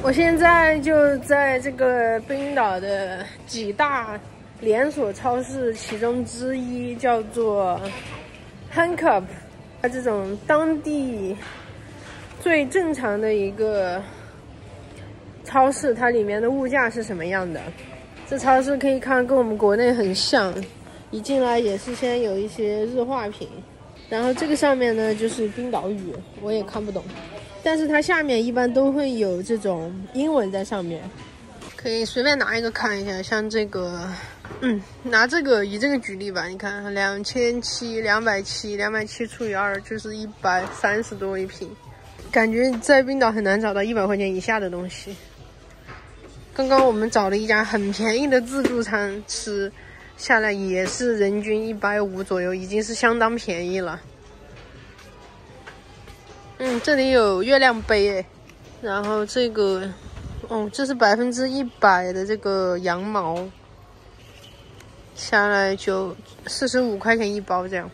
我现在就在这个冰岛的几大连锁超市其中之一，叫做 Hankup，它这种当地最正常的一个超市，它里面的物价是什么样的？这超市可以看跟我们国内很像，一进来也是先有一些日化品，然后这个上面呢就是冰岛语，我也看不懂。但是它下面一般都会有这种英文在上面，可以随便拿一个看一下。像这个，嗯，拿这个以这个举例吧，你看两千七，两百七，两百七除以二就是一百三十多一瓶。感觉在冰岛很难找到一百块钱以下的东西。刚刚我们找了一家很便宜的自助餐吃，下来也是人均一百五左右，已经是相当便宜了。嗯，这里有月亮杯诶，然后这个，哦，这是百分之一百的这个羊毛，下来就四十五块钱一包这样。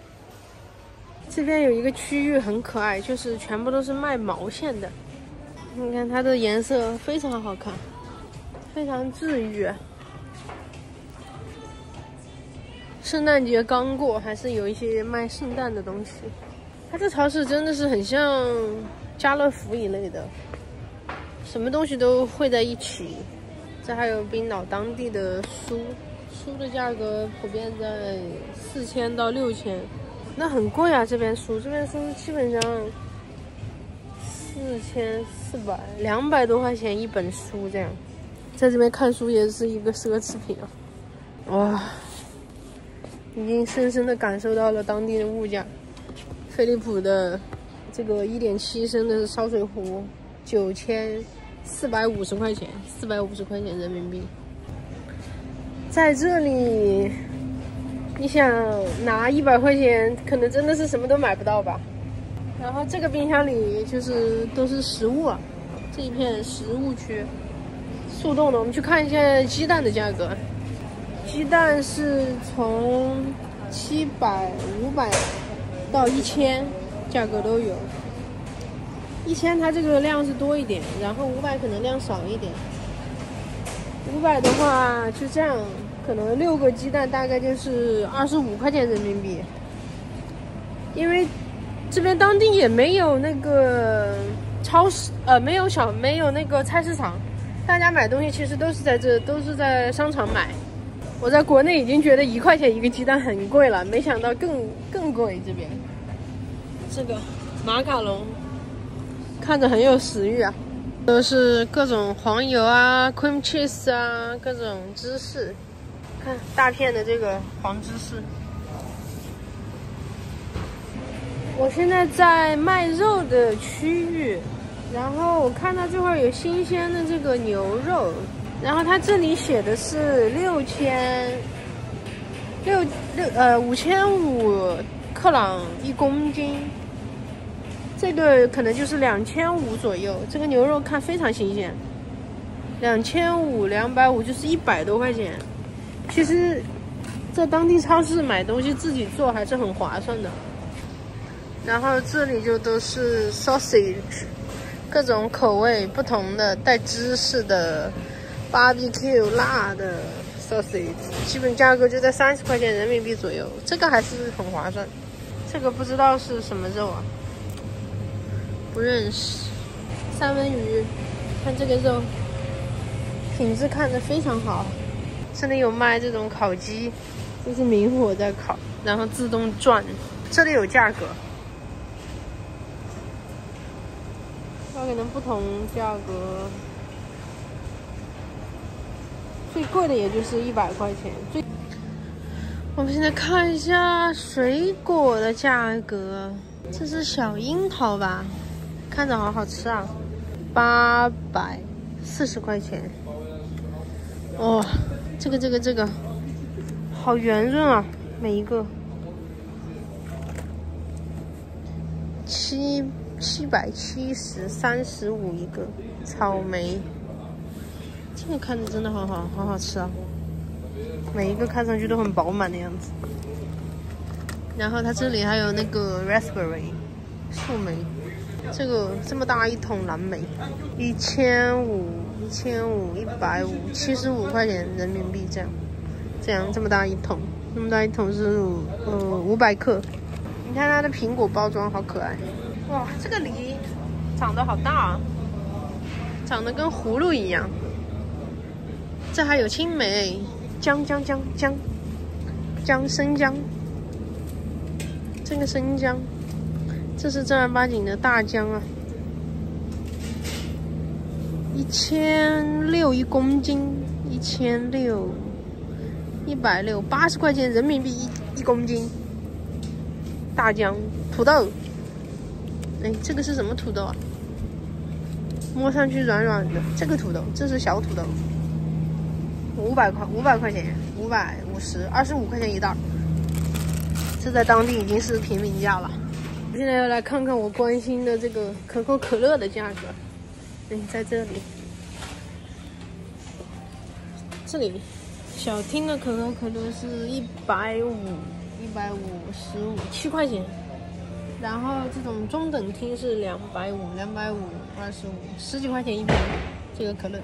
这边有一个区域很可爱，就是全部都是卖毛线的。你看它的颜色非常好看，非常治愈。圣诞节刚过，还是有一些卖圣诞的东西。它这超市真的是很像家乐福一类的，什么东西都汇在一起。这还有冰岛当地的书，书的价格普遍在四千到六千，那很贵啊！这边书，这边书基本上四千四百两百多块钱一本书这样，在这边看书也是一个奢侈品啊！哇，已经深深的感受到了当地的物价。飞利浦的这个一点七升的烧水壶，九千四百五十块钱，四百五十块钱人民币。在这里，你想拿一百块钱，可能真的是什么都买不到吧。然后这个冰箱里就是都是食物，这一片食物区，速冻的。我们去看一下鸡蛋的价格，鸡蛋是从七百五百。到一千，价格都有。一千它这个量是多一点，然后五百可能量少一点。五百的话就这样，可能六个鸡蛋大概就是二十五块钱人民币。因为这边当地也没有那个超市，呃，没有小，没有那个菜市场，大家买东西其实都是在这，都是在商场买。我在国内已经觉得一块钱一个鸡蛋很贵了，没想到更更贵。这边这个马卡龙看着很有食欲啊，都是各种黄油啊、cream cheese 啊、各种芝士，看大片的这个黄芝士。我现在在卖肉的区域，然后我看到这块有新鲜的这个牛肉。然后它这里写的是六千六六呃五千五克朗一公斤，这个可能就是两千五左右。这个牛肉看非常新鲜，两千五两百五就是一百多块钱。其实，在当地超市买东西自己做还是很划算的。然后这里就都是 sausage，各种口味不同的带芝士的。Barbecue 辣的 sausage，基本价格就在三十块钱人民币左右，这个还是很划算。这个不知道是什么肉啊，不认识。三文鱼，看这个肉，品质看着非常好。这里有卖这种烤鸡，就是明火在烤，然后自动转。这里有价格，它可能不同价格。最贵的也就是一百块钱。最，我们现在看一下水果的价格。这是小樱桃吧？看着好好吃啊，八百四十块钱。哇，这个这个这个，好圆润啊，每一个。七七百七十，三十五一个。草莓。这个看着真的好好，好好吃啊！每一个看上去都很饱满的样子。然后它这里还有那个 raspberry 树莓，这个这么大一桶蓝莓，一千五，一千五，一百五，七十五块钱人民币这样，这样这么大一桶，这么大一桶是呃五百克。你看它的苹果包装好可爱，哇，这个梨长得好大啊，长得跟葫芦一样。这还有青梅、姜姜姜姜姜生姜，这个生姜。这是正儿八经的大姜啊，一千六一公斤，一千六，一百六八十块钱人民币一一公斤。大姜，土豆，哎，这个是什么土豆啊？摸上去软软的，这个土豆，这是小土豆，五百块，五百块钱，五百五十，二十五块钱一袋，这在当地已经是平民价了。现在要来看看我关心的这个可口可乐的价格。哎，在这里，这里小听的可口可乐是一百五，一百五十五，七块钱。然后这种中等厅是两百五，两百五二十五，十几块钱一瓶。这个可乐，